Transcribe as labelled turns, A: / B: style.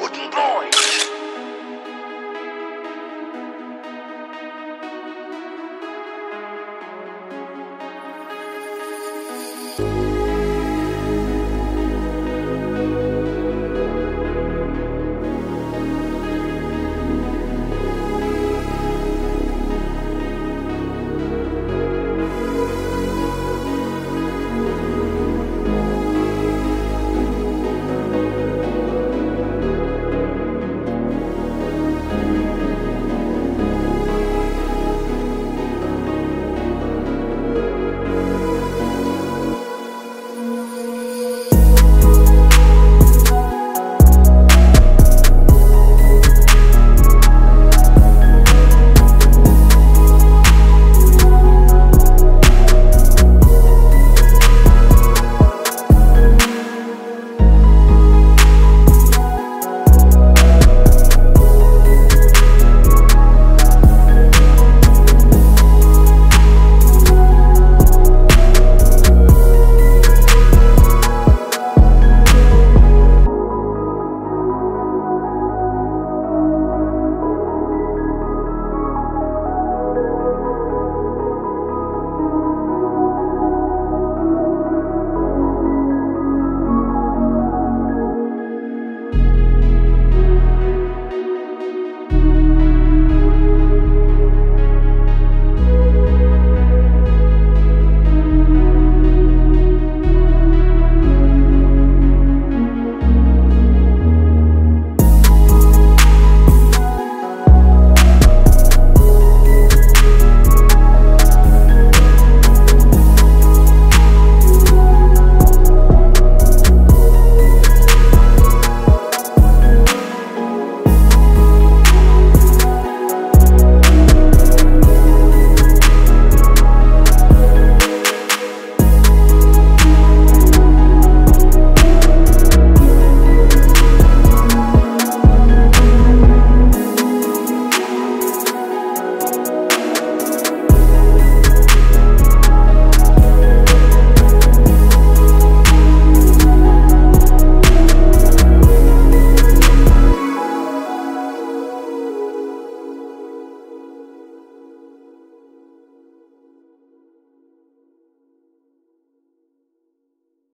A: wooden boy.